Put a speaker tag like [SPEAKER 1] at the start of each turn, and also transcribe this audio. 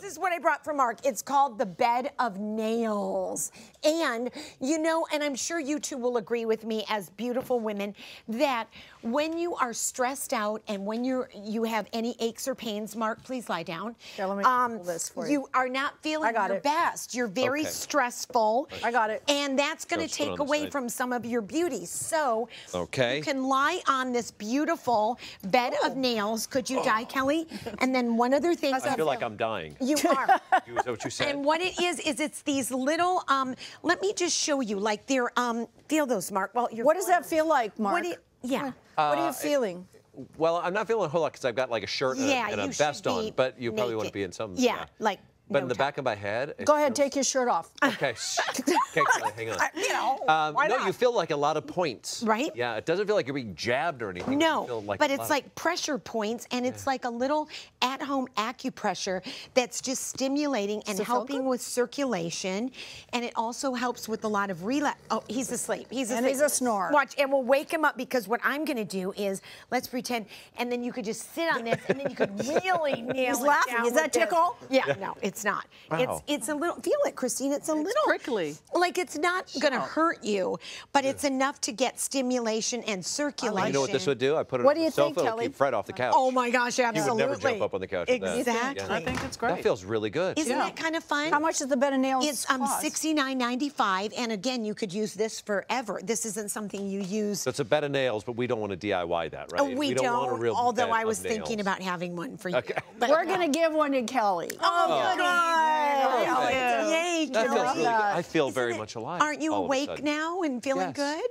[SPEAKER 1] This is what I brought from Mark. It's called the bed of nails. And you know, and I'm sure you two will agree with me as beautiful women that when you are stressed out and when you're you have any aches or pains, Mark, please lie down.
[SPEAKER 2] Here, let me um, pull this for you.
[SPEAKER 1] You are not feeling
[SPEAKER 2] I got
[SPEAKER 1] your
[SPEAKER 2] it.
[SPEAKER 1] best. You're very
[SPEAKER 3] Okay.
[SPEAKER 1] stressful.
[SPEAKER 2] I got it.
[SPEAKER 1] And that's going to take away from some of your beauty. So
[SPEAKER 3] Okay.
[SPEAKER 1] you can lie on this beautiful bed of oh. nails. Could you oh. die, Kelly? And then one other thing.
[SPEAKER 3] I feel like I'm dying.
[SPEAKER 1] You are.
[SPEAKER 3] You- Is that what you said?
[SPEAKER 1] And what it is is it's these little. Um, let me just show you. Like they're. Um, feel those, Mark. Well, you're.
[SPEAKER 2] What does that feel like, Mark?
[SPEAKER 1] What do you, yeah.
[SPEAKER 2] what are
[SPEAKER 3] Uh,
[SPEAKER 2] you feeling?
[SPEAKER 3] well, I'm not feeling a whole lot because I've got like a shirt and, a-
[SPEAKER 1] yeah,
[SPEAKER 3] and a
[SPEAKER 1] you should
[SPEAKER 3] vest
[SPEAKER 1] be
[SPEAKER 3] on, but you probably want to be in some.
[SPEAKER 1] Yeah, like.
[SPEAKER 3] But
[SPEAKER 1] no
[SPEAKER 3] in the
[SPEAKER 1] top.
[SPEAKER 3] back of my head.
[SPEAKER 2] Go ahead,
[SPEAKER 3] feels-
[SPEAKER 2] take your shirt off.
[SPEAKER 3] Okay. okay, hang on.
[SPEAKER 1] You know,
[SPEAKER 3] Um,
[SPEAKER 1] why
[SPEAKER 3] no,
[SPEAKER 1] not?
[SPEAKER 3] you feel like a lot of points.
[SPEAKER 1] Right?
[SPEAKER 3] Yeah, it doesn't feel like you're being jabbed or anything.
[SPEAKER 1] No,
[SPEAKER 3] feel like
[SPEAKER 1] but it's
[SPEAKER 3] lot-
[SPEAKER 1] like pressure points, and it's like a little at-home acupressure that's just stimulating and
[SPEAKER 2] Does it feel
[SPEAKER 1] helping with circulation, and it also helps with a lot of relax. Oh, he's asleep. He's asleep.
[SPEAKER 2] And
[SPEAKER 1] asleep.
[SPEAKER 2] he's a snorer.
[SPEAKER 1] Watch, and we'll wake him up because what I'm going to do is let's pretend, and then you could just sit on this, and then you could really nail
[SPEAKER 2] He's
[SPEAKER 1] it
[SPEAKER 2] laughing.
[SPEAKER 1] down
[SPEAKER 2] Is that
[SPEAKER 1] with this.
[SPEAKER 2] tickle?
[SPEAKER 1] Yeah, no, it's not. It's
[SPEAKER 3] Wow.
[SPEAKER 1] it's a little. Feel it, Christine. It's a little
[SPEAKER 4] prickly.
[SPEAKER 1] Like it's not going to hurt you, but it's enough to get stimulation and circulation.
[SPEAKER 3] You know what this would do? I put it
[SPEAKER 2] What
[SPEAKER 3] on
[SPEAKER 2] do
[SPEAKER 3] the
[SPEAKER 2] you think,
[SPEAKER 3] sofa. It'll
[SPEAKER 2] Kelly?
[SPEAKER 3] keep Fred off the couch.
[SPEAKER 1] Oh my gosh,
[SPEAKER 3] He
[SPEAKER 1] absolutely.
[SPEAKER 3] would never jump up on the couch. with that.
[SPEAKER 1] Exactly.
[SPEAKER 3] Yeah.
[SPEAKER 4] I think it's great.
[SPEAKER 3] That feels really good.
[SPEAKER 1] Isn't
[SPEAKER 4] Yeah.
[SPEAKER 1] that kind of fun?
[SPEAKER 2] How much does the bed of nails
[SPEAKER 1] It's um
[SPEAKER 2] cost?
[SPEAKER 1] sixty nine ninety five, and again, you could use this forever. This isn't something you use.
[SPEAKER 3] So it's a bed of nails, but we don't want to DIY that, right?
[SPEAKER 1] Oh, we,
[SPEAKER 3] don't, want a real
[SPEAKER 1] although
[SPEAKER 3] bed
[SPEAKER 1] I
[SPEAKER 3] of
[SPEAKER 1] was thinking about having one for you.
[SPEAKER 3] Okay.
[SPEAKER 1] But
[SPEAKER 2] We're going to give one to Kelly.
[SPEAKER 1] Oh, good.
[SPEAKER 3] Perfect.
[SPEAKER 1] Yay,
[SPEAKER 3] That feels really good. I feel
[SPEAKER 1] Isn't
[SPEAKER 3] very
[SPEAKER 1] it-
[SPEAKER 3] much alive.
[SPEAKER 1] Aren't you
[SPEAKER 3] all of a
[SPEAKER 1] awake now and feeling
[SPEAKER 3] Yes.
[SPEAKER 1] good?